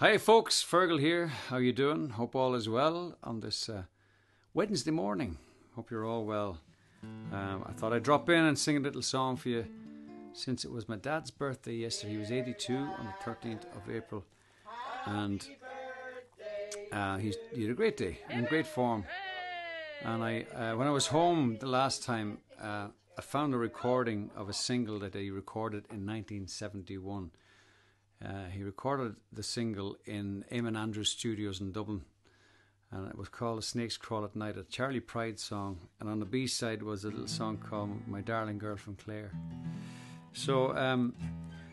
Hi, folks. Fergal here. How you doing? Hope all is well on this uh, Wednesday morning. Hope you're all well. Um, I thought I'd drop in and sing a little song for you since it was my dad's birthday yesterday. He was 82 on the 13th of April, and uh, he had a great day, in great form. And I, uh, when I was home the last time, uh, I found a recording of a single that he recorded in 1971 uh, he recorded the single in Eamonn Andrews Studios in Dublin, and it was called "The Snakes Crawl at Night," a Charley Pride song. And on the B side was a little song called "My Darling Girl from Clare." So, um,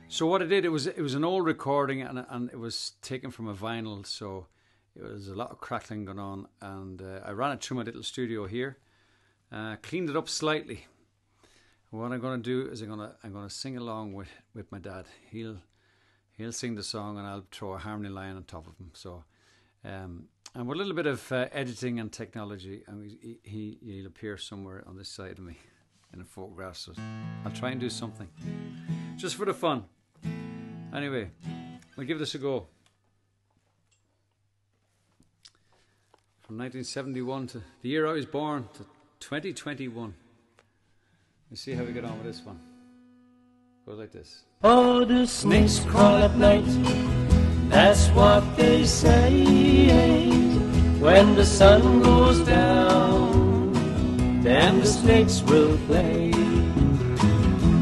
so what I did it was it was an old recording, and and it was taken from a vinyl, so it was a lot of crackling going on, and uh, I ran it through my little studio here, uh, cleaned it up slightly. what I'm going to do is I'm going to I'm going to sing along with with my dad. He'll he'll sing the song and I'll throw a harmony line on top of him. So, um, and with a little bit of uh, editing and technology, and he, he he'll appear somewhere on this side of me in a photograph. So I'll try and do something just for the fun. Anyway, we'll give this a go. From 1971 to the year I was born to 2021. Let's see how we get on with this one. Goes like this. Oh, the snakes crawl at night. That's what they say. Eh? When the sun goes down, then the snakes will play.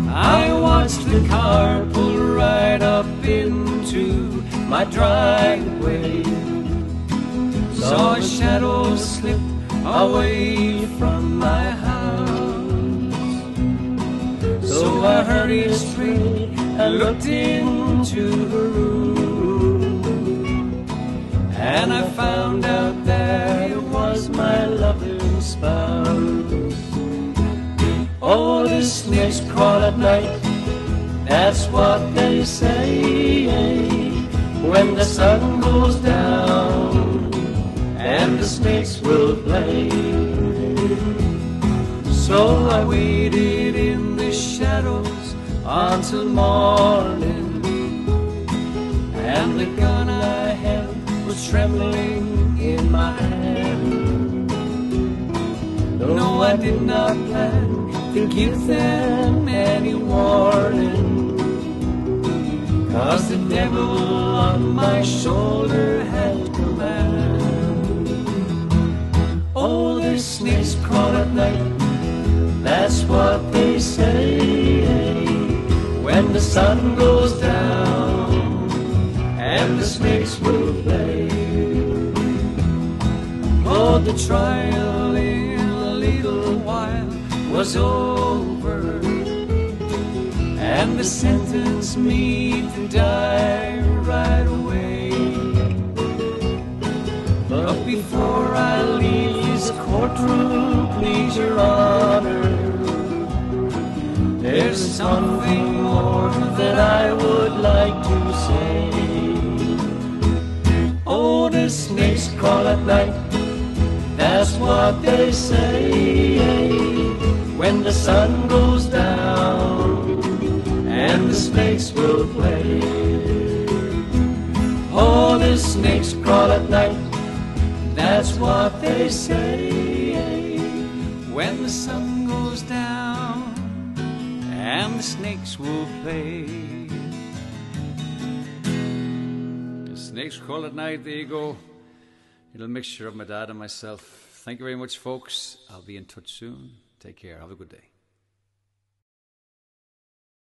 I watched the car pull right up into my driveway. Saw a shadow slip away from my so I hurried straight and looked into her room. And I found out that it was my loving spouse. Oh, the snakes crawl at night, that's what they say. When the sun goes down and the snakes will play. So I waited until morning. And the gun I held was trembling in my hand. No, I did not plan to give them any warning. Cause the devil on my shoulder had command. Oh, the snakes crawl at night that's what they when the sun goes down and the snakes will play. Oh, the trial in a little while was over, and the sentence me to die right away. But before I leave this courtroom, please, Your Honor. There's something more that I would like to say. Oh, the snakes crawl at night, that's what they say. When the sun goes down and the snakes will play. Oh, the snakes crawl at night, that's what they say. When the sun goes down and the snakes will play. The snakes call at night, there you go. Little mixture of my dad and myself. Thank you very much, folks. I'll be in touch soon. Take care. Have a good day.